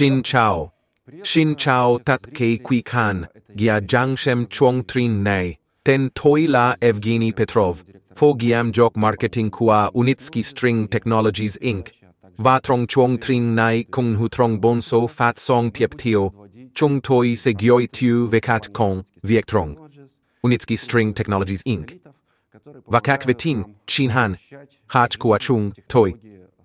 Xin chào. Xin chào tat ke quy khan, gia jangshem chuang trin nay, ten toila Evgeny Petrov, fo giam jok marketing của Unitsky String Technologies Inc. Và trong chuang trin này kung hu trong bonso fat song tiep tio, chung toi se gyoi về vekat kong, viek trong. Unitsky String Technologies Inc. Và các vệ vetin, chin han, hach của chung, toi,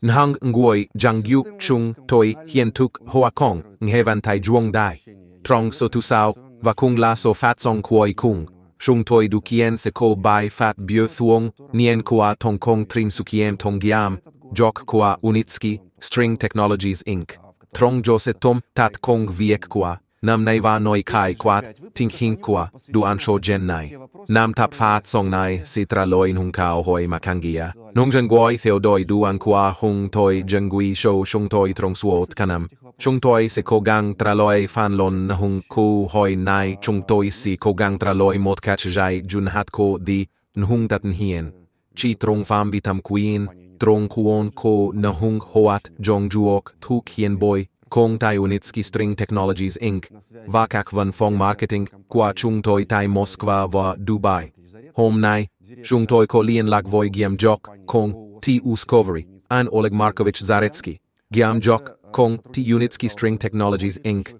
Nhang nguoi jang Yu chung toi hien tuk hoa kong nghevan tai juong dai. Trong so tu sao, và kung la so fat song kuoi kung. Chung toi du kien se ko bai fat bio thuong nien kua tong kong trim su kiem tong giam. Jok kua Unitsky String Technologies Inc. Trong jo se tom tat kong viek kua. Nam nay va noi kai quat ting hing kua du an sho gen nai. Nam tap fat song nai si tra loi nung kao hoi makangia. Nung jen guoi theo doi du an qua hung toi jen gui sho shung toi trong suot kanam. Shung toi se ko gang tra loi fan lon hung ku hoi nai chung toi si ko gang tra loi mot kach jai jun hat ko di nhung tat nhien Chi trong fam bitam queen, trong kuon ko na hung hoat jong juok tuk hien boy Kong Tai Unitsky String Technologies Inc. Vakak Van Fong Marketing, Kwa Chung Toi Tai Moskva va Dubai. Home Nai, Chung Toi Ko Lien Lak Voi Giam Jok, Kong, T. Uskovery, and Oleg Markovich Zaretsky. Giam Jok, Kong, T. Unitsky String Technologies Inc.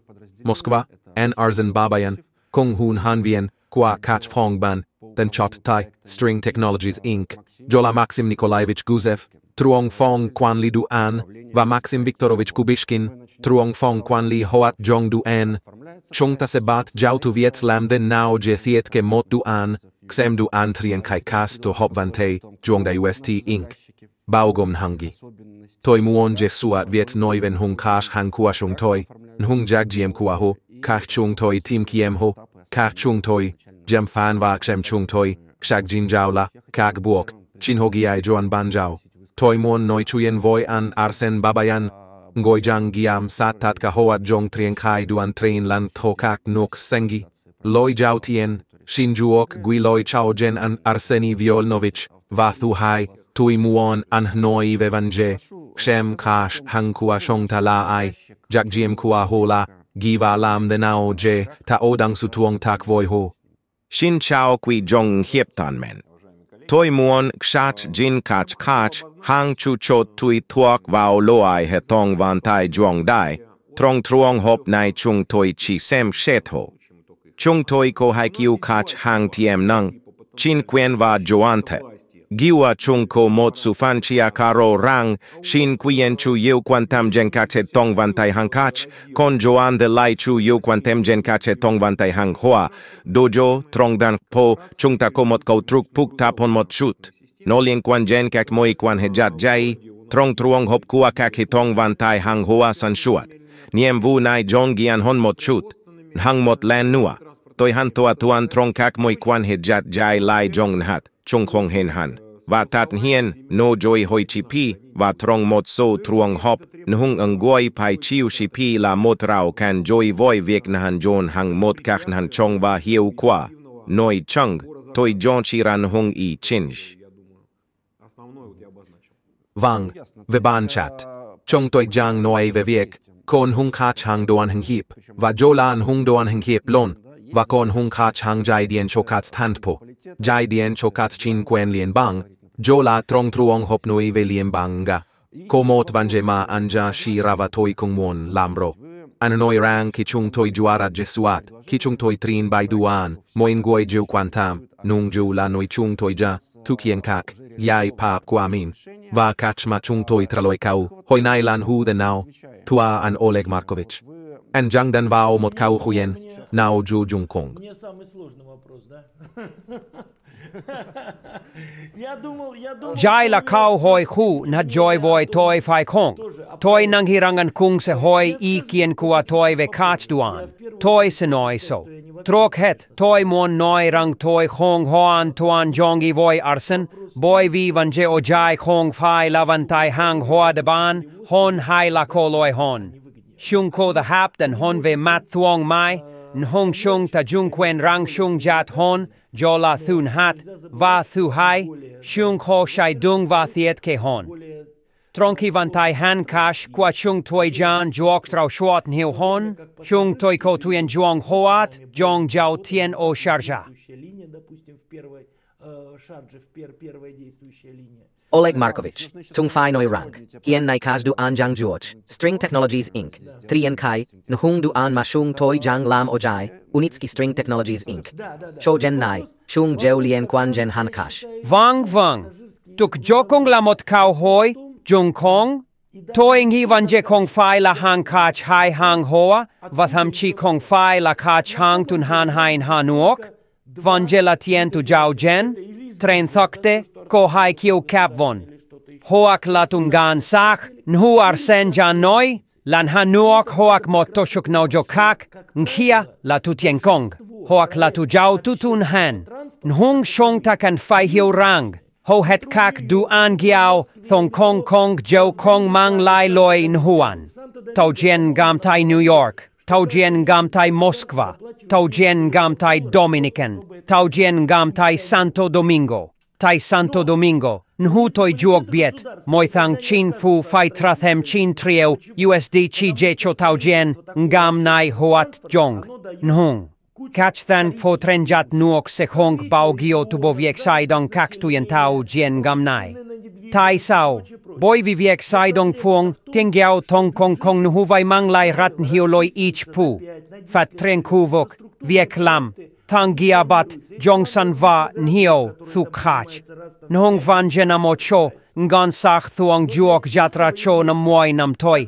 Moskva, N. Arzen Babayan, Kong Hun Hanvien, Kwa Kach Fong Ban, then Chot Tai, String Technologies Inc. Jola Maxim Nikolaevich Guzev, Truong Fong Kwan Li Du An, Va Maxim Viktorovich Kubishkin, Truong Fong Kwan Li Hoat Jong Du An, Chung Ta Sebat Jau Tu Viet Lam Den Nao Je Thiet Ke Mot Du An, Xem Du An Trien Kai Kas To Hop Van Te, Juong Da UST Inc. Baugom Hangi. Toi Muon Je Suat Viet Noiven Hung Kash Hang Kua Shung Toi, Nhung Jag Jiem Kua Ho, Kach Chung Toi Tim Kiem Ho, Kach Chung Toi, Jem Fan Va Ksem Chung Toi, Kshak Jin Jau La, Kak Buok, Chin Hogi Ai Joan Ban Jau. Toimon Noichuyen Voi an Arsen Babayan, Goijang Giam Satat Kahoat Jong Trien Kai Duan Train Lan Thokak Nok Sengi, Loi Jiao Tien, Shinjuok Guiloi Chaojen an Arseni Violnovich, Vathu Hai, Tui Muon an Noi Vevanje, Shem Kash Hankua Shong Tala Ai, Jakjiem Kua Hola, Giva Lam Denao Je, Ta Odang Sutuong Tak Voi Ho. Shin Chao Kui Jong Hiep Tan Men. Toi muôn Kshat Jin Kach Kach, Hang Chu Chot Tui Thuok vào loài hệ Tong Van Tai Juong Dai, Trong Truong Hop Nai Chung tôi Chi xem xét Ho. Chung tôi có Hai Kiu Kach Hang Tiem Nang, Chin và Va Joante. giua chunko motsu fancia caro rang, shin quienchu eu quantam gencace tong vantai hankach, con joan de lai chu eu quantam gencace tong vantai hang hoa, dojo trongdan po chungta komot kautruk puk tapon mot chut. Nolien quan gen kak moi quan hejat jai, trong truong hop kua kak hitong vantai hang hoa san shuat. Niem vu nai jong gian hon mot chut, hang mot lan nua. Toi han toa tuan trong kak moi quan hejat jai lai jong nhat, chung kong hen han. Và tat hien no joy hoi chi pi và trong một số truong hop nhung ang goi pai chiu chi pi la mot rao can joy voi việc nahan jon hang mot kach nahan chong và hiu qua noi chung toi jon chi ran hung i chinj Vang, về ban chat. Chung tôi giang noi về việc con hung kach hang doan hung hiệp và jolan hung doan hung hiệp lon, và con hung kach hang jai dien chokats giai Jai dien chokats chin quen liên bang, jola trong truong hop nui ve lien banga. Komot vanjema anja shi rava toi kung won lamro. An noi rang ki chung toi juara jesuat, ki chung toi trin bai duan, moin goi ju quantam, nung ju la noi chung toi ja, tu kien kak, yai pa kwamin. Va kach ma chung toi traloi kau, hoi nai lan hu de nao, tua an Oleg Markovich. An jang dan vao mot kau huyen, now Zhou Jungkong. Jai la kau hoi khu na joy voi toi fai kong. Toi nang hirangan kung se hoi ikien kua toi ve kach duan. Toi se noi so. Trok het toi mon noi rang toi hong hoan tuan jongi voi arsen. Boy vi van je o jai kong fai lavan tai hang hoa de ban. Hon hai la koloi hon. Shung ko the hapt and hon ve mat thuong mai. Nhong shung ta jung quen rang shung jat hon. Jola thun hat. Va thu hai. Shung ho shai dung va thiet ke hon. Tronki van tai han cash qua chung toi jan juok trao shuat hiu hon, chung toi ko tuyen juong hoat, jong jiao tien o sharja. Действующая линия, допустим, в первой э, шарже, в пер- первая действующая линия. Oleg Markovich, Tung Phai Noi Rank, Hien Nai Kaj Du An Jang George, String Technologies Inc., Trien Kai, Nhung Du An Mashung Toi Jang Lam Ojai, Unitski String Technologies Inc., Shou Jen Nai, Shung Jeu Lien Quan Jen Han Kash, Vang vang, tuk jokong lamot kau hoi, jung kong, toing hi van je kong fai la hang kach hai hang hoa, vatham chi kong fai la kach hang tun han hain hanuok, van je la tien tu jau jen, tren thokte, ko hai kiu kap von. Hoak la tungan sak, nhu arsen jan noi, lan hanuok hoak mo toshuk no jokak, nkhia la tu tien kong, hoak la tu jau tutun han, nhung shong takan fai hiu rang, ho het kak du an giao, thong kong kong jo kong mang lai loi nhuan. Tau jien gam tai New York, tau jien gam tai Moskva, tau jien gam tai Dominican, tau jien gam tai Santo Domingo, tai Santo Domingo, nhu toj juok biet, moj thang chin fu fai trathem chin trio, USD chi je cho tau jien, ngam nai hoat jong, nhung. Catch than fo trenjat nuok se hong bao gio tu bo viek sai dong kak tu jen tau jien ngam nai. Tai sao, Boi vi viek saidong fuong, ting giao tong kong kong nu vai mang lai rat hiu loi ich pu. Fat tren kuvok, viek lam, tangiabat gia jong san va nhio thu khach Nhong van jena mo cho, ngan sach thuang juok jatra cho nam muai nam toi.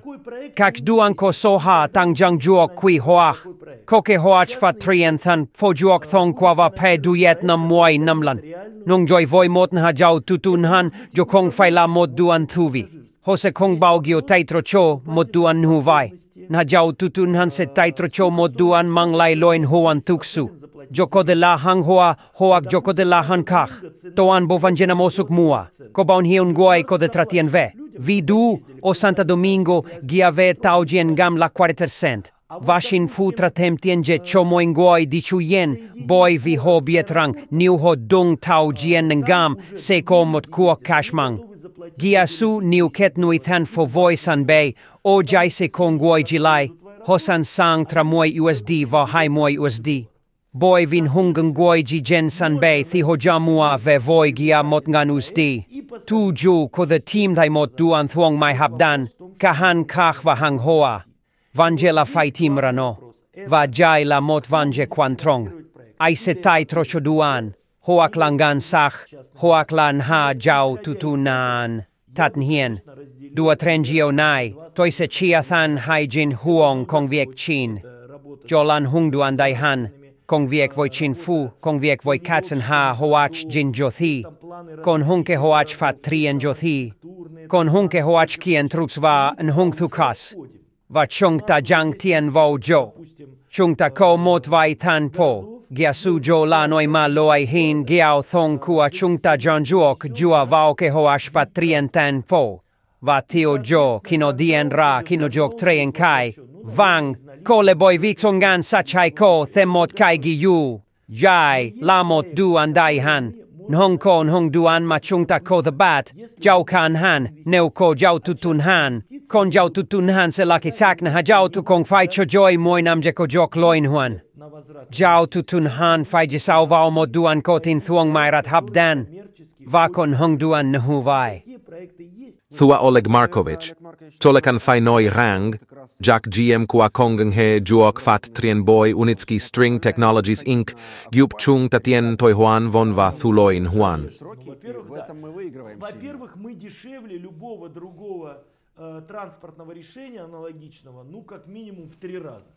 Kak duan ko soha tang jang juok kui hoach. Koke hoach fa trien than fo juok thong kwa va pe duyet nam muai nam lan. Nung joy voi moten ha jau tutun han jo kong fai la mod duan thuvi. Hose kong bao gio taitro cho mod duan hu vai. na jau tutun han se taitro cho moduan mang lai loin hoan tuksu. Joko de la hang hoa hoak joko de la han kach. Toan bovan jena mosuk mua. Ko baun hiun guai ko de tratien ve. Vi du o Santa Domingo gia ve tau gam la quarter cent. Vashin fu tra tem tien je chomo in guai di chu yen boy vi ho bietrang niu ho dung tau jien ngam se komot kuo kashmang. Gia su niu ket nui than fo voi san bay, o jai se kongoi jilai, hosan sang tra moi USD va hai moi USD. Boy vin hungan goi ji jen san bay thi ho jamua ve voi gia mot ngan USD. Tu ju ko the team thai mot duan thuong mai habdan, kahan kach va hang hoa. Vangela fai tim rano. Va jai la mot vanje kwantrong. Ai se tai trocho duan. Hoak lan gan sax, hoak lan ha ġaw tutunan tatnhien. Dua trenġio nai, toise ċia than hajġin huong kong viek ċin. Ġolan hungdu andaj han, kong viek voj ċin fu, kong viek voj katzen ha hoaċ ġin ġothi. Kon hunke hoaċ fat trien ġothi. Kon hunke hoaċ kien truks va nhung thukas. Va ċong ta ġang tien vaw ġo. Chungta ko mot vai tan po. Gia sujo lanoi malo ai hin giao thong kua chungta janjuok jua vao ke ho trien tan po. Va tio jo, kino dien ra, kino jok treen kai. Vang, kole boi sa sachai ko, themot kai gi yu. Jai, lamot du andai han. Nhong ko nhong duan ma chung ta ko the bat. Jau kan han. Neu ko jau tutun han. Kon jau tutun han se laki sak na ha jau tu kong fai cho joy moi nam je ko jok loin huan. Jau tutun han fai je sau vao mo duan ko tin thuong mai rat hap dan. Va kon hong duan vai. Thua Oleg Markovich, Cholekan Fainoi Rang, Jack GM Kua Kongang He Juok Fat Trien Boy Unitski String Technologies Inc., Gyup Chung Tatien Toi Huan Von Va Thuloin Huan. Во-первых, мы дешевле любого другого э, транспортного решения аналогичного, ну, как минимум в три раза.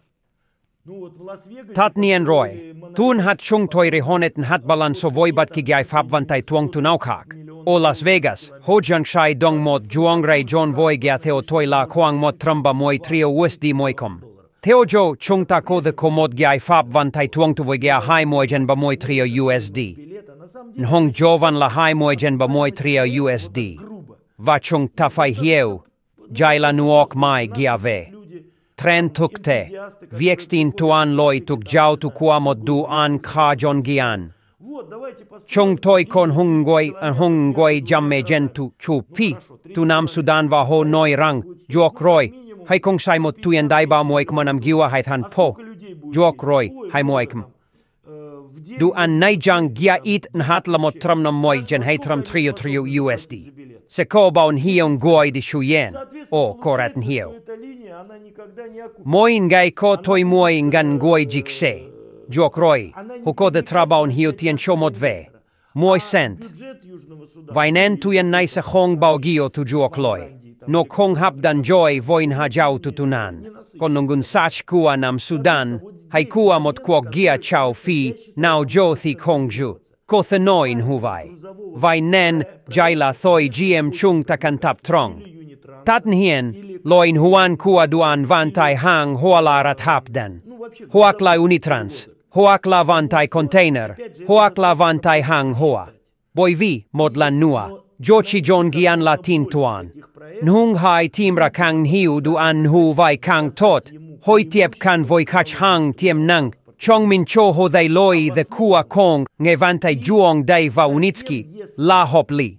Tatnien roi. Tun hat chung toire honetan hat balan so voibat ki gai fabvantai tuang tunaukhak. O Las Vegas, hojang shai dong mot juang rai john voi gya theo toi la koang mot tramba moi trio USD moikom. Theo jo chung ta ko the komod gai fabvantai tuang tu voi gya hai moi jen ba moi trio USD. Nhong jovan la hai moi jen ba moi trio USD. Va chung tafai hieu, jai la nuok mai gya ve. tren tuk te, viextin tuan loi tuk jau tu kuamot du an kajon gian. Chung toi kon hungoi an hungoi jamme gentu chu pi, tu nam Sudan va ho noi rang, juok roi, hai kung sai mot tu yendai ba moik manam giwa hai than po, juok roi hai moikm. Du an naijang gia it nhat lamot tram nam moi gen hai tram trio trio USD. sekobao hiyogoi di chuyen or koreaten hio. moin gai kotoi moin gang goi jik se juok roi huko dhe trabao hio tjen shomot ve. moi sent vinentoyen naise hong baughio tu juokloi no kong hapdan joy voin hajau to tunan konogun saksh kuan am sudan hai kua mot kuok gia chaufi now jothi kongju Ko thenoin huvai. Vainen jaila thoi GM chung ta kan tap trong. Tatn hien, loin huan kua duan vantai hang huala rat hapden. Huak la unitrans, huak la vantai container, huak la vantai hang hoa. Boi vi modlan nua. jochi John gian la tin tuan. Nhung hai timra kang hiu du an hu vai kang tot, hoi tiep kan voi kach hang tiem nang, chong min cho ho dai loi the kua kong nge vantai juong dai va la hop li.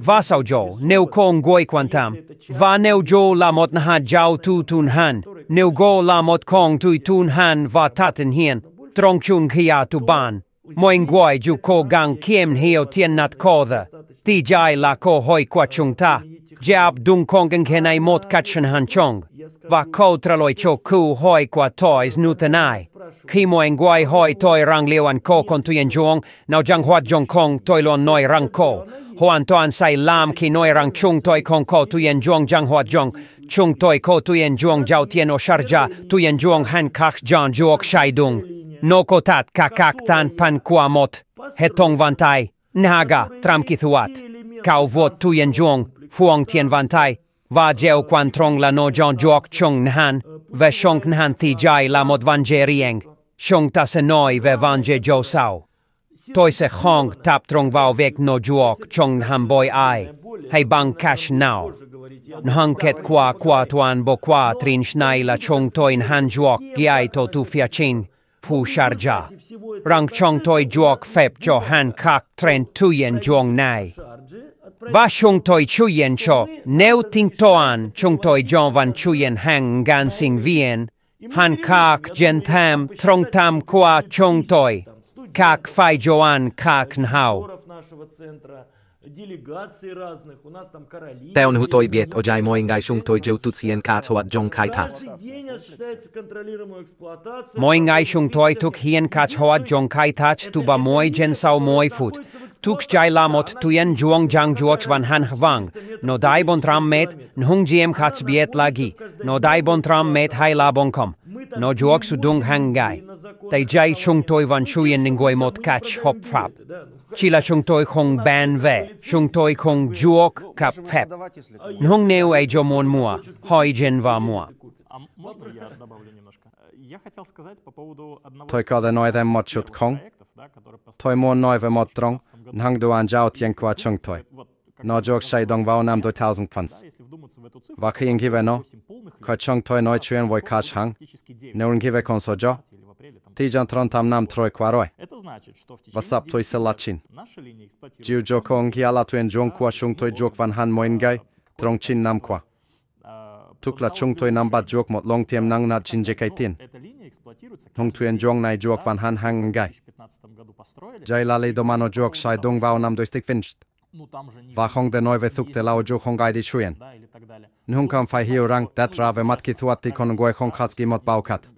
Va sao jo, neu kong goi quantam, va neu jo la mot nha jau tu tun han, neu go la mot kong Tu tun han va taten hien, trong chun kia tu ban. Moin guai ju ko gang kiem hio tien nat ko the, ti jai la ko hoi qua chung ta, jab dung kong en kenai mot kachen han chong, va ko traloi cho ku hoi qua toys nutanai. Khi mọi en guai hoi toi rang liu an ko kon tu yen jong, now jang huat jong kong toi lon noi rang ko. Hoan to an sai lam ki noi rang chung toi kong ko tu yen jong jang huat jong, chung toi ko tu yen jong jau tien o sharja, tu yen jong han kak jan juok shai dung. No ko tat kakak tan pan kwa mot, hetong vantai, naga tram ki thuat. Kau vot tu yen jong, fuong tien vantai, va jeo quan trong la no jon juok chung nhan, ve xonk nħanti ġajla mod vanġerijeng, xonk ta senoj ve vanġe ġo saw. Toj se xonk tap trong vaw vek no ġuok ċong nħamboj aj, hej bang kax naw. Nħanket kwa kwa tuan bo kwa trin xnajla ċong toj nħan ġuok gjajto tu fjaċin fu xarġa. Rang ċong toj ġuok feb ġo han kak tren tujen ġong naj. Va chung toi chuyen cho, neu ting toan chung toi jon van chuyen hang gan sing vien, han kak gen tham trong tam qua chung toi, kak fai joan kak nhao. Teon hu toi biet o jai moin gai shung toi jau tutsien kat hoat jong kai tat. Moi ngai shung toi tuk hien kach hoat jong kai tach tu ba moi gen sao moi fut tuk jai lamot tuyen juong jang juox van han hvang, no dai bon tram met, nhung jiem khats biet lagi, no dai bon tram met hai la bon kom, no juok su dung hang gai. Tai jai chung toi van chuyen ningoi mot catch hop frap. Chila chung toi khong ban ve, chung toi khong juok kap phep. Nhung neu ai jomon mua, hoi jen va mua. Tôi có thể nói thêm một chút không? Toi mon noi ve mot trong, nhang duan jao tien qua chung toi. No jok shai dong vao nam 2000 fans. Va khien give no, ka chung toi noi chuen voi kach hang. Ne un give kon so jo. Ti jan tron tam nam troi tôi sẽ sap toi se lachin. Jiu jok on ki ala tuen jong qua chung tôi, jok van han moin gai, trong chín nam qua. Tuk la chung toi nam bat jok mot long tiem nang na chin je kaitin. Hongtuen Jong Nai Jok van Han Hang Gai. Lali Domano Jok Shai Dong Vao Nam Doistik Finst. Vahong de Neuve Thukte Lao Juk Hongai Di Shuyen. Nhung Kam Fai Hiu Rang Tetra Ve Matki Thuati Kon Goi Hong Khatski Mot Baukat.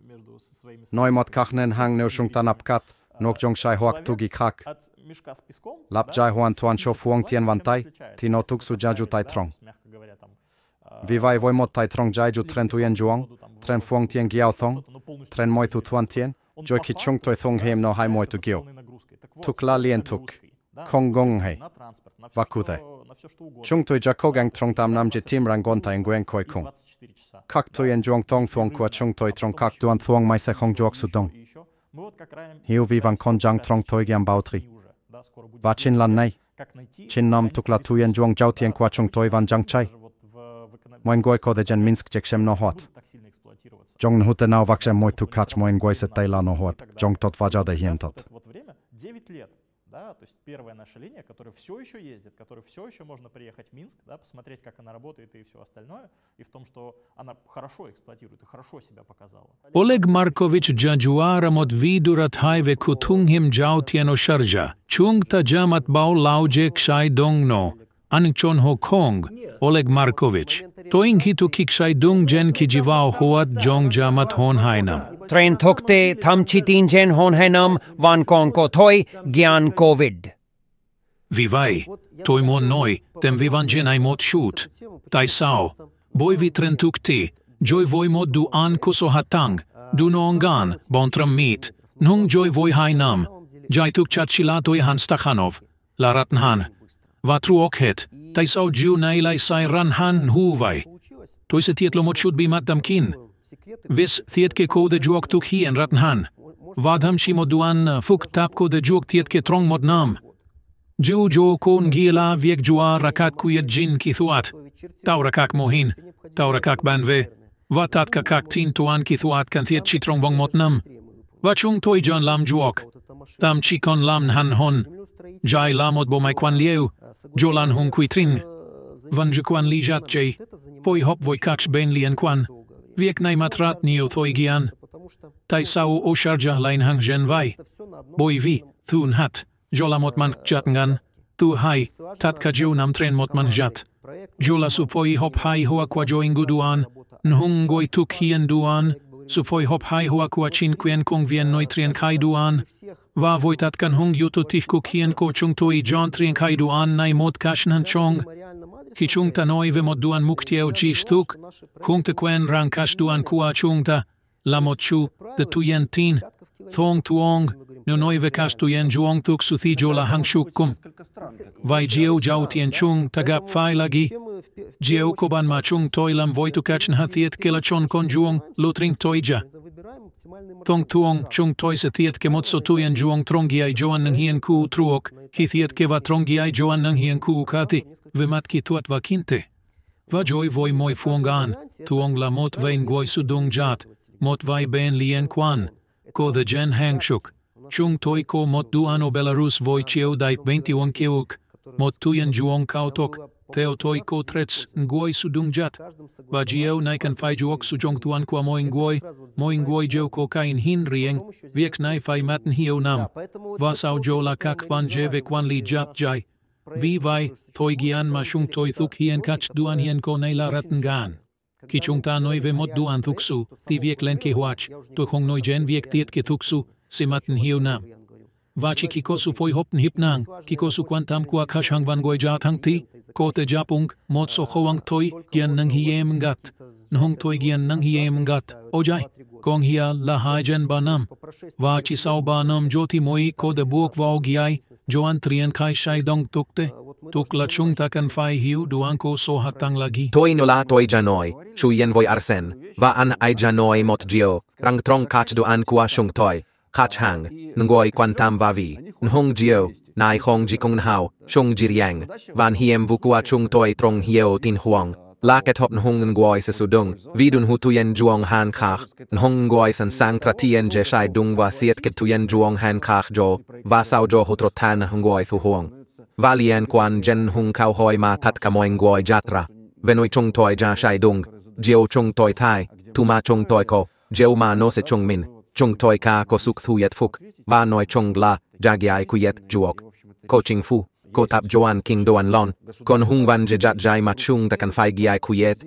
Neu Mot Kachnen Hang Neu Shung Tan Apkat. Nok Jong Shai Hoak Tugi Kak. Lap Jai Huan Tuan Shof Huang Tien Van Tai. Tino Tuksu Jaju Tai Trong. vì vậy voi Vi vai vojmottaj Trongjai gju tren Tuyen Juang, tren phương Tien Giao thông, tren Moj Tu Tuan Tien, gjoj ki chung toj thông hiểm no hai moj tu gjo. Tuk la lien tuk, kong gong hei, vakude. Chung toj cố gắng trong tam nam je tim rangon ta nguen koi kung. cùng. các en juang thông thuang kua chung toj trong các duan thuang mai se hong juak su dong. Hiu vi van kon jang trong toj gyan bautri. Va chin lan này, Chin nam tuk la tuyen juang giao tien kua chung toj van jang chay. Moingoi Kodegen Minsk Jekshem Nohot. Jong Nhute Nao Vakshem Мой Тукач Моингой Сетейла Нохот. Jong Тот Ваджада Хентот. Вот время 9 лет. Да, то есть первая наша линия, которая все еще ездит, которая все еще можно приехать в Минск, да, посмотреть, как она работает и все остальное, и в том, что она хорошо эксплуатирует и хорошо себя показала. Олег Маркович Джаджуарам от Видурат Хайве Кутунгим Джаутьено Шаржа, Чунг та Таджамат Бау Лаудже Кшай Донгно, dongno, anchon ho kong, Oleg Markovich, toing hitu kiksai dung jen kijivao huat jong jamat hon hainam. Tren thokte thamchi tin jen hon henam van kon ko thoi gyan covid. Vivai, toi mon noi, tem vivan jen ai mot shoot. Tai sao, boi vi tren tukti, joy voi mod du an kuso hatang, du no ongan, bontram meet, nung joy voi hainam, jai tuk chat shilatoi han stakhanov, la ratnhan, va truok het, tai sao jiu nailai sai ran han huvai. Toi se tiet lomot shoot bi matam kin, Vis thiet ke ko de juok tuk hi en ratn han. Vadham shi mod duan fuk tap ko de juok tiet ke trong mod nam. Ju jo kon gila viek jua rakak kuyet jin ki thuat. Tau rakak mohin, tau rakak banve. Vatat kakak tin tuan ki thuat kan thiet chi trong vong mod nam. Vachung toi jon lam juok. Tam chi kon lam han hon. Jai lamod bo mai kwan lieu. Jolan hung kui trin. Van ju kwan li jat jay. Voi hop voi kaks ben lien kwan. Viek nai matrat nio thoi gian. Tai sau o sharja lain hang jen vai. Boi vi, thun hat. Jola mot man jat ngan. Tu hai, tat ka jiu nam tren mot man jat. Jola supoi hop hai hoa kwa jo ingu duan. Nhung goi tuk hien duan. Supoi hop hai hoa kwa chin quien kong vien noi trien kai duan. Va voi tat kan hung yuto tich kuk hien ko chung toi jon trien kai duan nai mot kashnan chong. Ki chung ta noi ve mod duan muktieo jish tuk. Hung te quen rang kash duan kua chung ta. La mot chu, de tu yen tin. thong tuong, në nojve kashtu jenë gjuong tuk su thi gjola hang shukkum. Vaj gjeu gjau tjen chung tagap fai lagi, gjeu koban ma chung toi lam voitu kachën hatjet kela qon kon juong lutring toj gja. Thong tuong chung toi se thjet ke mot sotu jenë gjuong trongi ai gjoan nën hien ku truok, ki thjet keva trongi ai gjoan nën hien ku ukati, vë mat ki tuat va kinte. Va gjoj voi moi fuong an, tuong la mot vejn goj su jat mot vai ben lien kwan, ko the gen hang shuk chung toi ko mot du ano Belarus voj qeu dajt 21 keuk, mot tujen gjuon kautok, Theo toi ko trets nguoj sudung jat va Va gjeu najken faj juok su gjong tuan kua moing nguoj, moing nguoj gjeu ko in hin rieng, vjek naj faj matn hiu nam. Va sau gjola kak van gjeve kwan li jat jai Vi vaj, toj gian ma shung toi thuk hien kach duan hien ko la ratën gan. Khi chúng ta nói về một duan thuk su, ti viek len ke huach, to khong noi jen viek tiet ke thuk su, si maten hiu nam ki ko su foi hopten hip nang, ki ko su kwantam kwa kash hang van goi jat hang ti, ko te japung, mot so hoang toi, gian nang hiem ngạt, nhung toi gian nang hiem gat, ojai, kong hia la hai jen ba nam. chỉ sau ba nam joti moi ko de buok vao giai, joan trien kai shai dong tukte, tuk la chung ta kan fai hiu duan ko so hatang lagi. Toi no la toi janoi, shu yên voi arsen, va an ai janoi mot gio, rang trong kach du an qua shung toi, Khachang, ngoi Quantam Vavi, nhong Jio, nai Hong ji kong hao, Chung ji riang, van hiem Vukua chung toi trong hieo tin huang, Laket hop nhong ngoi Sesudung, vidun hu tuyen juong han kach, nhong ngoi san sang tratien je shai dung va thiet ket tuyen juong han kach jo, va sao jo hutro tan ngoi thu huang. Valien quan jen hung cao hoi ma tat ka Ngoi jatra. Venui chung toi ja shai dung. Jio chung toi thai. Tu ma chung toi ko. Jiu ma no se chung min. Chung toi ka ko suk thu yet fuk. Va noi chung la. Jagiai ku yet juok. Ko ching fu. Ko tap joan king doan lon. Kon hung van je jat jai ma chung ta kan fai giai ku yet.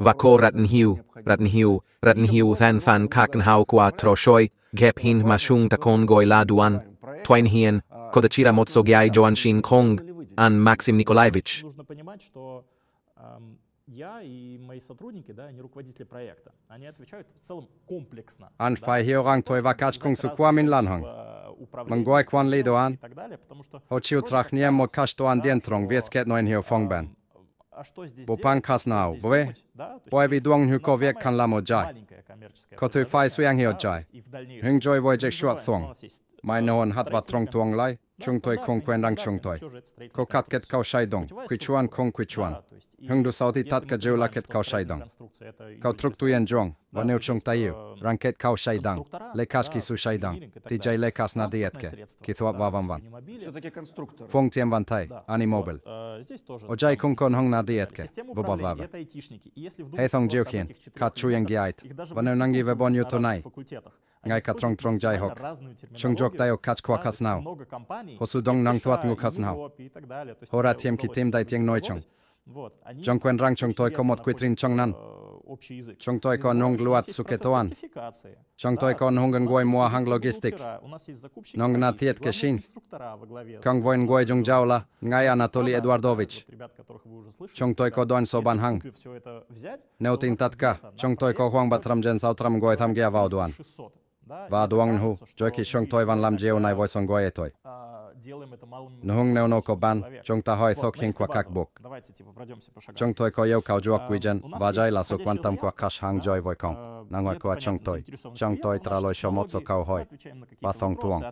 Va ko ratn hiu. Ratn hiu. Ratn hiu than fan kaken hau kwa tro shoi. Gep hin ma chung ta kon goi la duan. Twain hien. Kodachira Motsogiai Joan Shin Kong and Maxim Nikolaevich. я и мои сотрудники, да, они руководители проекта, они отвечают в целом комплексно. Anfaihiorang toivakachkung sukwamin lanhang. Mangoi kwan lidoan. Hochiu trachniем mokashtoan dientrong вецкет ноин хиофонг бен. Бопан каснау, ве? Бой видуанг хюко век кан ламо джай. Котуй фай Суян хио джай. Хюнг джой вой джек шуат thong. Meine hon hat wat trong tuang lai, chung toi kong quen rang chung toi. Ko kat ket kao shai dong, qui chuan kong qui chuan. Hung du sauti tat ka jeula ket kao shai dong. Kao truk tu yen jong, vaneu chung tayu, rang ket kao shai dang, le kash ki su shai dang, ti jai le kas na dietke, ki thuap va van van. Fung tiem van tai, ani mobil. O jai kung kon hung na dietke, vuba vave. Hei thong jiu hien, kat chuyen giait, vaneu nangi vebon yu tunai. ngay cả trong trong jai hok chung jok tayo kach kwa kas nao hosu dong nang twat ngu kas nao hora thiem ki tem dai tieng noi chung chung quen rang chung toy komot kwitrin chung nan chung toy kon hong luat suketoan chung toy kon hong ngoi mua hang logistik nong na tiet keshin kang voin ngoi jung jaula ngai anatoli eduardovich chung toy ko don soban hang neutin tatka chung toy ko huang batram jen sautram ngoi tham ge avauduan và duang hu cho khi chúng tôi van lam jeo này voi on gọi tôi Nuhung neo no ko ban, chúng ta hoi thok hing kwa kak buk. Chong toy ko yau kau juak wijen, va jai la su kwantam kwa kash hang joy voi kong. Nangoi ko chong toy, chong toy tra loi shomot so kau hoi. Ba thong tuong.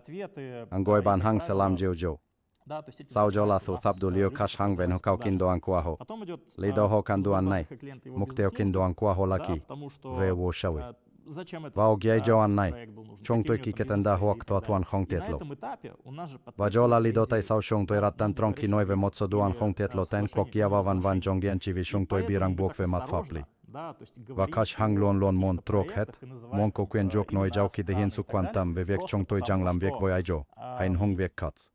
Angoi ban hang làm jiu jiu. Sau jo la thu thap du liu kash hang ven ho kau kin doan kwa ho. Li do ho đoàn này, mục tiêu kinh kin doan kwa ho kỳ, Ve vô sâu. Vào gai jo an nai, chong tôi ki keten da huak to atuan khong tiet lo. Va jo la li do tai sau shong tôi rat tan trong ki noi ve mot so duan khong tiet lo ten kok ya va van van jong gen chi vi shong tôi birang buok ve mat fapli. Va kash hang lon lon mon trok het, mon ko kwen jok noi jau ki de hin su kwantam ve vek chong tôi jang lam vek voi ai jo, hain hong vek kats.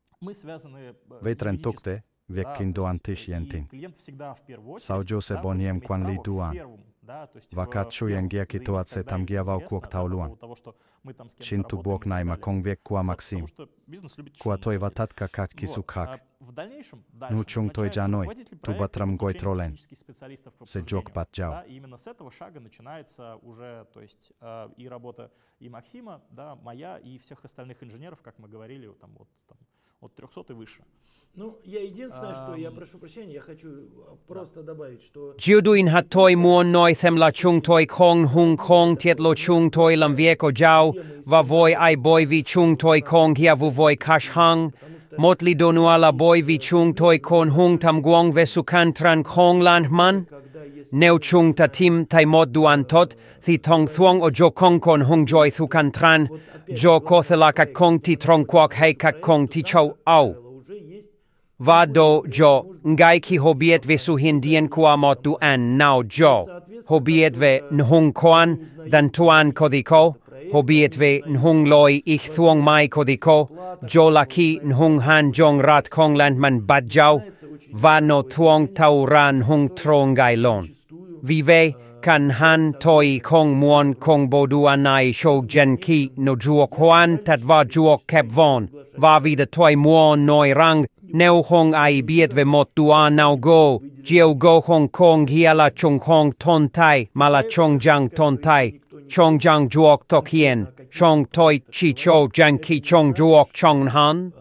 Ve tren tukte, vek kin doan tish yentin. Sau jo se boniem kwan li duan. Вакат чуянге китуация тамге вау куак таулуан. Чинту бог найма конвек куа Максим. Куа той ватат какат кису как. А ну чунг той джаной, туба трамгой тролен. Седжок батджау. И именно с этого шага начинается уже, то есть э, и работа и Максима, да, моя, и всех остальных инженеров, как мы говорили, там вот там, от 300 и выше. Ну, я единственное, что я прошу прощения, я хочу просто добавить, что... Chiu duin hat toi muon noi them la chung toi kong hung kong tiet lo chung toi lam vie ko jiao, va voi ai boy vi chung toi kong hia vu voi kash hang, mot li donua la boy vi chung toi kon hung tam guang ve su kan tran kong lan man, neu chung ta tim tai mod duan tot, thi tong thuong o jo kong kon hung joy thu kan tran, jo kothela kat kong ti trong kwak hei kat kong ti chow au. Va do jo ngai ki hobiet ve su hindien kua motu an nao jo. Hobiet ve nhung koan dan tuan kodiko. Hobiet ve nhung loi ich thuong mai kodiko. Jo la ki nhung han jong rat kong land man bad jau. Va no thuong tau ran hung trong gai lon. Vi ve kan han toi kong muon kong bodu anai show gen ki no juok hoan tat va juok kep von. Va vi de toi muon noi rang neu hong ai biet ve mot tua nau go, jiu go hong kong hiala chung hong ton tai, mala chong jang ton tai, chong jang juok tok hien, chong toi chi cho jang ki chong juok chong han,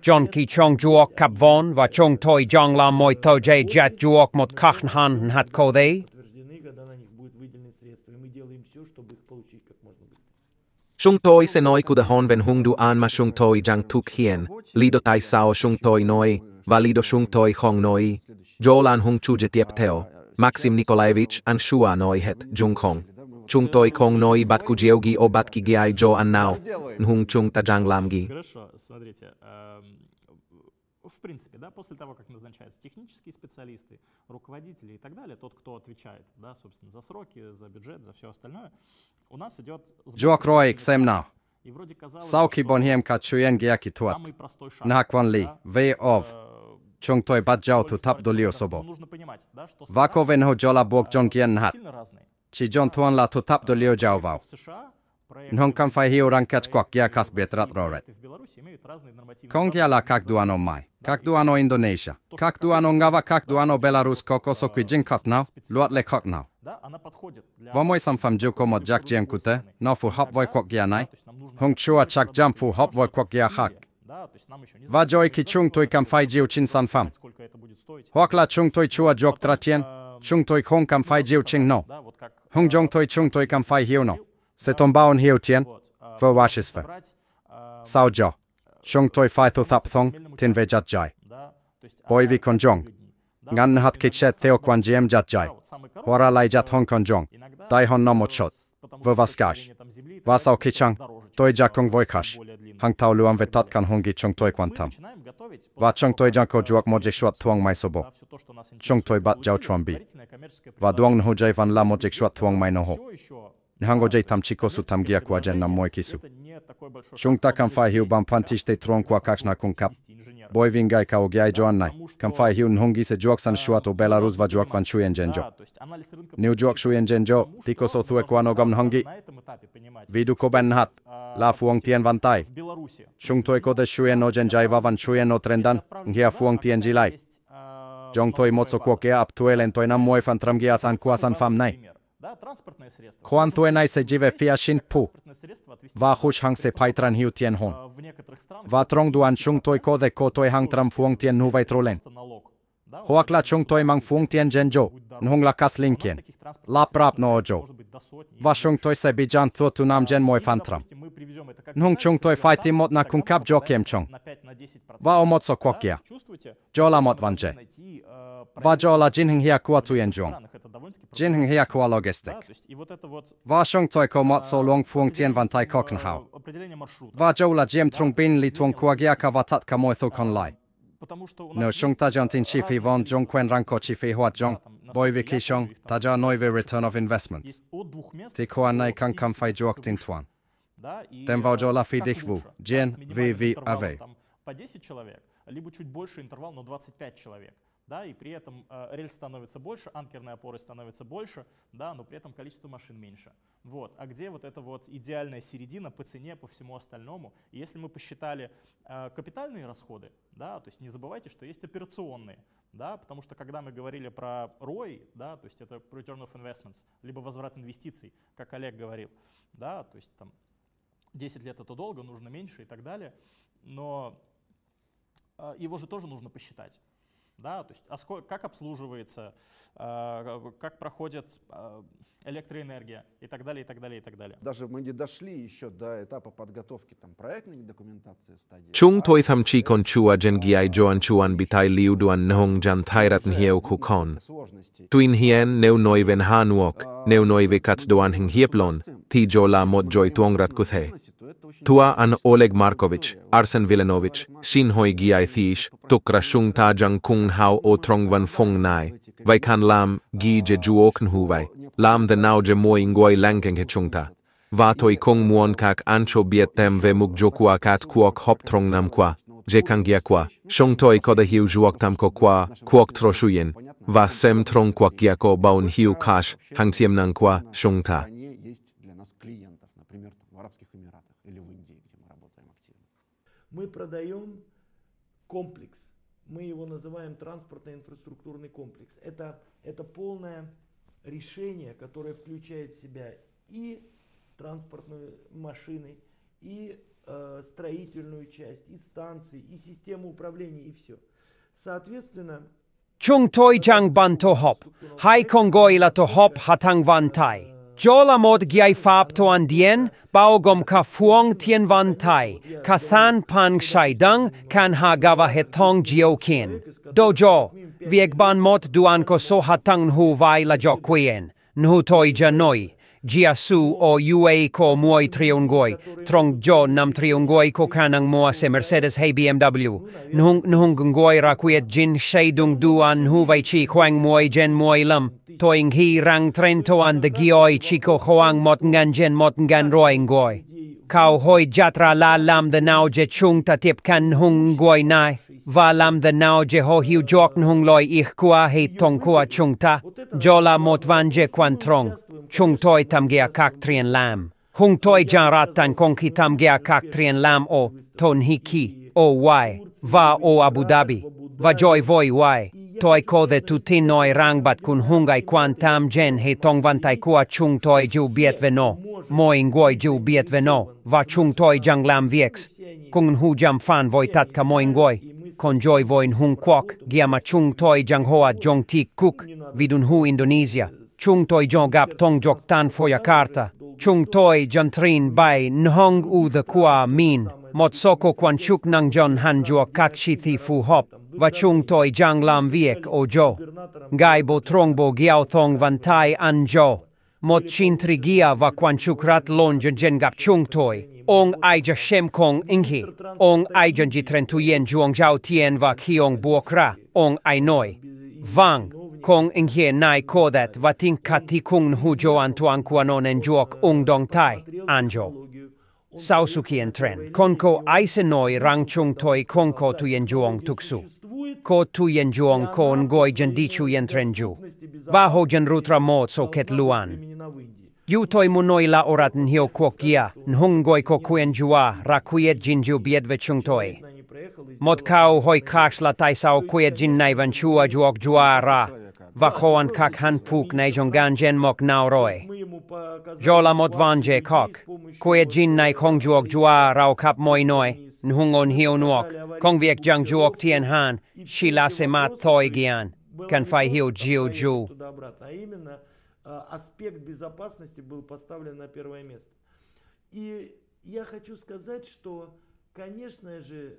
John ki chong juok kap von, và chong toi jang la moi to jay jet juok mot kach han hat ko they. Shung toi se noi kuda hon ven hung du an ma shung toi jang tuk hien, lido tai sao shung toi noi, va lido shung toi hong noi, jolan hung chuje tiep teo, Maxim Nikolaevich an shua noi het jung hong. Chung toi kong noi bat ku geogi o bat ki giai jo an nao, nhung chung ta jang lamgi. в принципе, да, после того, как назначаются технические специалисты, руководители и так далее, тот, кто отвечает, да, собственно, за сроки, за бюджет, за все остальное, у нас идет... Juok Roik Semna. Sauki Bonhiem Katsuyen Giaki Tuat. Nakwan Li. Way of. Э, Chung Toi Badjautu Tapduli Osobo. Vako Venho Jola Bog э, John Gien Hat. Чи Джон Туан Лато Тапдо Лио Джаувал. Lio jau vào. Nhong kam fai hiu rang catch kwak ya kas bet rat roret. Kong ya la kak duano mai. Kak duano Indonesia. Kak duano ngava kak duano Belarus koko so kui jin kas now. Luat le kok now. Va moi sam fam ju ko mod jak jem kute. No fu hop voi kwak ya nai. Hong chua chak jam fu hop voi quốc gia hak. Va joy ki chung toi kam fai jiu chin san fam. Hoak la chung toi chua jok tratien. Chung tôi khong kam fai jiu ching no. Hong jong tôi chung tôi kam fai hiu no. Se ton baon hiu tien. Vă wașis fe. Sau jo. chung tôi phải thu thap thong, tin ve jat jai. Boy vi kon jong ngan hat kit chet theo quan jem jat lại hora lai jat hong kon jong dai hon namo chot. Vo vaskash va sau kichang toi ja kong voi khash hang tau luam ve tat kan hongi chung tôi quan tam va chung toi jang ko juak mo jek shwat thuang mai sobo chung tôi bat jau chuẩn bi. Va duang no jai van la mo jek shwat thuang mai no ho. Hango jai tam chiko su tam gia kwa jen nam moi kisu chung ta kan fai hiu ban pantish te tron kwa kakshna kun kap. Boy vingai ka ogyai joan nai. Kan fai hiu hongi se juak san shuat o belarus va juak van chuyen jenjo new juak chuyen jenjo tiko so thue kwa no gam hongi vidu ko ben hat la fuang tien van tai. Chung toi ko de chuyen no jenjai va van chuyen no trendan ngia fuang tien jilai jong toi motso ko ke ap tuelen toi nam moi fan tram gia than kwa san fam nai Քուանտուենայսեջիվե ֆիաշին փու վախուշ հանգսե փայտրան հյուտեն հոն վատրոնգ դուան շունգ տոյ կոդե կոտոյ հանգտրամ ֆուոնգտեն հուվայ տրոլեն հոակլա շունգ տոյ մանգ ֆուոնգտեն ջենջո նհոնգլա կասլինկեն լապրապ նոջո վաշունգ տոյ սեբիջան թոթու նամ ջեն մոյ ֆանտրամ նհոնգ շունգ տոյ ֆայտի մոտ նա կունկապ ջոկեմ շունգ վա օմոցո կոկիա ջոլա մոտ վանջե վա ջոլա ջին հինգ հիա կուա ծուեն ջոնգ fan tram. Nhung chung toi fai ti mot na kun kap jo kem chong. Va o mot so kwokya. Jo la mot van je. Va jo la jin hing hia kwa tu yen jong. Jin hing hia kwa logistic. Va shong toi ko mat so long fuong tien van tai kokn hao. Va jo la jem trung bin li tuong kwa gia ka va tat ka moi thu kon lai. No shong ta jan tin chifi von jong kwen ranko chifi huat jong. Boy vi ki shong ta ja noi vi return of investment. Ti kwa nai kan kam fai juok tin tuan. Dem va jo la fi dich vu. Jen vi vi ave. По 10 человек, либо чуть больше интервал, но 25 человек Да, и при этом э, рельс становится больше, анкерные опоры становятся больше, да, но при этом количество машин меньше. Вот. А где вот эта вот идеальная середина по цене, по всему остальному? И если мы посчитали э, капитальные расходы, да, то есть не забывайте, что есть операционные, да, потому что когда мы говорили про ROI, да, то есть это Return of Investments, либо возврат инвестиций, как Олег говорил, да, то есть там 10 лет это долго, нужно меньше и так далее, но э, его же тоже нужно посчитать да, то есть а сколько, как обслуживается, э, как проходит э, электроэнергия и так далее, и так далее, и так далее. Даже мы не дошли еще до этапа подготовки там, проектной документации стадии. Chung toi tham chi kon chua jen giai joan chuan bitai liu duan nhong jan thairat nhieu khu kon. Tuin hien neu noi ven hanuok, neu noi ve kats doan hing hieplon, thi jo la mod joy tuong rat kuthe. Tua an Oleg Markovich, Arsen Villanovich, Shin Hoi Giai Thish, Tukra Shung Ta Jang Kung Hao O Trong Van Fong Nai, Vai Kan Lam Gi Je Juokn Hu Vai, Lam the Nao Je Moi Ngoi Langkeng He Chung Ta. Va Toi Kung Muon Kak Ancho Biet Tem Ve Muk Jokua Kat Kuok Hop Trong Nam Kwa, Je Kang Gia Kwa, Shung Toi Koda Hiu Juok Tam Ko Kwa, Kuok Tro Shuyen, Va Sem Trong Kwak Gia Ko Baun Hiu Kash, Hang Siem Nang Kwa, Shung Ta. мы продаем комплекс. Мы его называем транспортно-инфраструктурный комплекс. Это, это полное решение, которое включает в себя и транспортные машины, и э, строительную часть, и станции, и систему управления, и все. Соответственно, Chung toi jang ban to hop, hai kongoi la to hop hatang van tai. Jola mod giai fab to an dien, bao gom ka fuong tien van tai, ka than pan shaidang kan ha gava hetong jio kin. Dojo, vieg ban mot duan ko so hatang hu vai la jo quien, nhu toi janoi. Gia su o UA ko muoi triungoi, trong jo nam triungoi ko kanang mua se Mercedes hay BMW. Nhung nhung ngoi ra quiet jin shaidung duan an vai chi kwang muoi jen muoi lam. Toing hi rang trento an de gioi chico hoang mot ngan jen mot ngan roi ngoi. Kau hoi jatra la lam de nao je chung ta tip kan hung ngoi nai. Va lam de nao je ho hiu jok nhung loi ich kua hei tong kua chung ta. Jola mot van je quan trong chúng tôi tham gia các triển lãm, Hung tôi jan ratan kong ki khi tham gia các triển lãm ở Tonhiki, ở wai. và ở Abu Dhabi. Và joy voi wai. thể tự tin nói rằng bạn bat kun hungai quan tam thống văn tài của chúng tôi dù biết về nó, mọi người dù biết về nó, và chúng tôi chẳng làm việc. Cùng hù jam fan voi tat cả mọi người. Con joy voin hung kwok. Giama chúng tôi chẳng hoa jong tik kuk. Vidun hu Indonesia. Chúng tôi jong gặp tong dọc tan foya Chúng tôi toi jantrin bai nhong u the Qua min. một soko quan chuk nang John han jua kak shi thi fu hop, và chúng tôi jang lam viek o jo. Gai bo trong bo giao thong van tai an jo. Một chin trigia và quan chuk rat lon jen jen gap chung toi. Ong ai ja shem kong inghi. Ong ai jen ji tren tu yen juong và tien ông kiong buokra. Ong ai noi. Vang. Kong inghi nai kodet va ting kati kung hu jo an kuanon en juok ung dong tai. Anjo. Sao sukien tren. Konko aisenoi rang chung toi konko tu yen juong tuksu. Ko tu yen juong ko ngoi jen di chu yen tren ju. Va ho jen rutra mo so ket luan. Yu toi munoi la orat nhio kwok kia, nhung goi ko kuen jua, ra kuiet jin ju biet ve chung toi. Mot kau hoi kaks la tai sao kuiet jin naivan chua juok jua jen mok nao roi. Jola mot van je kok, kuiet jin nai kong juok jua rao kap moi noi, nhung on hio nuok, kong viek jang juok tien han, shi la se mat thoi gian, kan fai hio jiu ju. туда-обратно, а именно а, аспект безопасности был поставлен на первое место. И я хочу сказать, что, конечно же,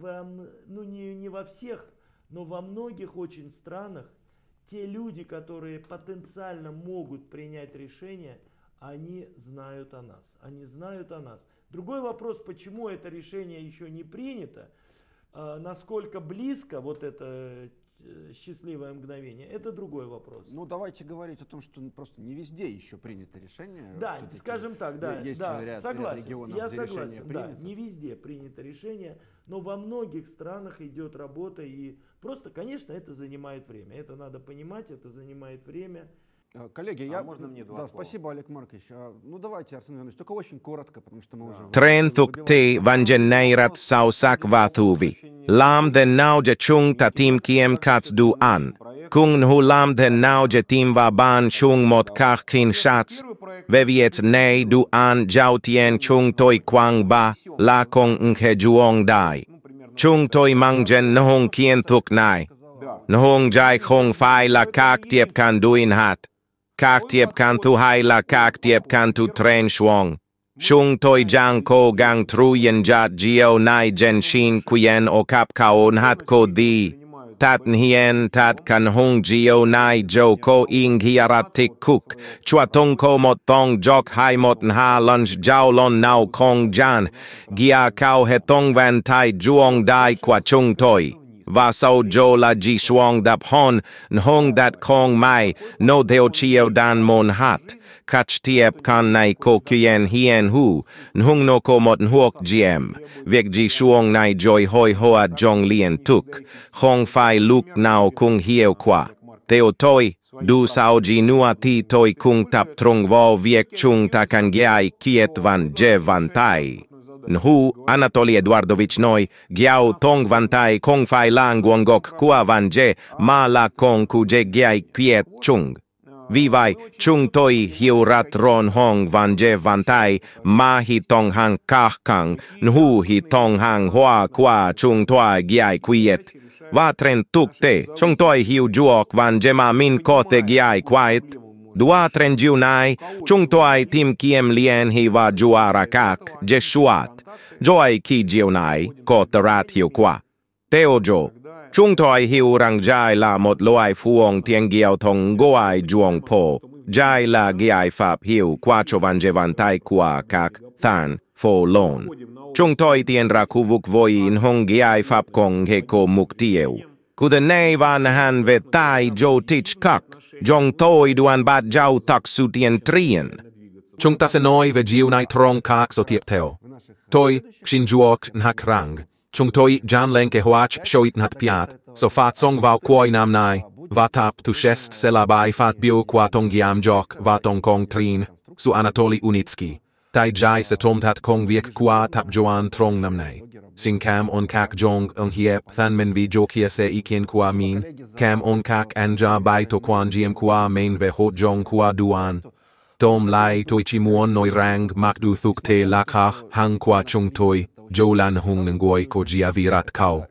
во, м- ну не, не во всех, но во многих очень странах те люди, которые потенциально могут принять решение, они знают о нас. Они знают о нас. Другой вопрос, почему это решение еще не принято, а, насколько близко вот это э, счастливое мгновение, это другой вопрос. Ну, давайте говорить о том, что просто не везде еще принято решение. Да, скажем так, да, есть да, ряд, ряд согласен. регионов, я где решение согласен, да, не везде принято решение, но во многих странах идет работа и просто, конечно, это занимает время. Это надо понимать, это занимает время. А, Коллеги, я... можно мне два Да, слова? спасибо, Олег Маркович. А, Ну, давайте, Арсен Иванович, только очень коротко, потому что мы уже... Tren tuk te vanjen neirat sausak vathuvi. Lam den nau je chung tatim kiem kats du an. Kung hu lam den nau je tim va ban chung mot kach kin shats. Veviet nei du an jiao tien chung toi quang ba la kong nke juong dai. Chúng tôi mang jen nahong kien tuk nai. Nahong dài không phải là các tiệp can duin hạt, các tiệp can thu hai là các tiệp can thu tren shuong. chúng tôi jang cố gắng tru yen jat gio nai gen shin quien o cap kaon hạt cô đi. Tat hien tat kan hung gio nai jo ko ing hiarat tik kuk. Chua tong ko mot tong jok hai mot ha lunch jiao lon nao kong jan. Gia kao he tong van tai juong dai qua chung toi. Va so jo la ji shuang dap hon, nhong dat kong mai, no deo chio dan mon hat. Kach tiep kan nai ko kien hien hu, nhung no ko mot huok giem. Viek ji shuong nai joy hoi hoa jong lien tuk. Hong fai luk nao kung hieu qua. Teo toi, du sao ji nua ti toi kung tap trong vo viek chung ta giai kiet van je van tai. Nhu Anatoly Eduardovich Noi, Giao Tong Van Tai Kong Fai Lang Wongok Kua Van Je, Ma La Kong Ku Je Giai Kiet Chung. Vì vậy, chúng tôi hiurat ron hong van je van tai, ma hi tong hang kah kang, nhu hi tong hang hoa qua chúng tôi giai quiet. Va tren tuk te, chúng tôi hiu juok van je ma min ko te giai quiet. Dua tren jiu nai, chung toi tim kiem lien hi va juara kak, je shuat. Joy ki jiu nai, ko tarat hiu qua. Teo jo, Chúng tôi hiểu rằng jai là một loai phuong Thiên giao thong goai juong po. Jai la giai Pháp hiểu qua cho Văn je van tai qua các than, phô lôn. Chúng tôi tiên ra khu vực voi in hong giai Pháp kong he ko mục tiêu. Ku the nei van han ve tai jo tich kak. Jong tôi duan bat jau tak su tien trien. Chúng ta sẽ nói về giu này trong các số tiếp theo. Tôi xin juok Chúng tôi Chung toi kế hoạch ke hoach shoit nat piat. So phát song vào cuối nam nay, và tap tu shest se la bai phát biểu qua tong giam jok và tong kong trin. Su Anatoly Unitsky. Tai jai se tom tat kong viek qua tap joan trong nam nay. Sin cam on kak jong ung hiep than men vi jokia se ikien qua min. Cam on kak anja bai to quan giem qua main ve ho jong qua duan. Tom lai toi chi muon noi rang mak du thuk te lakach hang qua chung toi, Jolan hung ng guoy ko jia virat kao.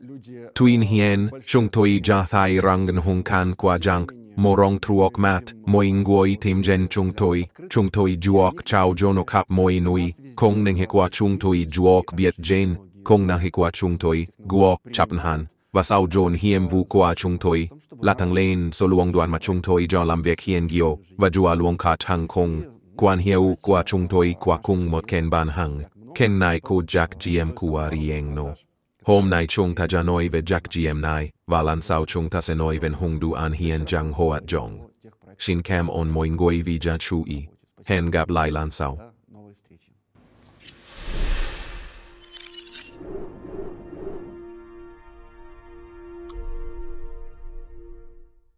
Tuin hien, shung toi ja thai rang ng hung kan qua jank, morong truok mat, moing guoy tim jen chung toi, chung toi juok chao jono kap moi nui, kong ng hikwa chung toi juok biet jen, kong na hikwa chung toi, guok chapnhan. và sau dồn hiểm vụ qua chung tôi, là thằng lên số luồng đoàn mà chúng tôi cho làm việc hiền gio và dùa luồng khát hàng không, quan hiệu qua chúng tôi qua cùng một kênh bàn hàng. เคนนายโคจักจีเอ็มคูอารีเองโนโฮมนายชงทาจานอยเวจักจีเอ็มนายวาลันสาวชงทัเซนอยเวนฮงดูอันเฮียนจังโฮอัดจงชินแคมออนมอยงวยวีจัชูอีเฮนกับไลลันสาว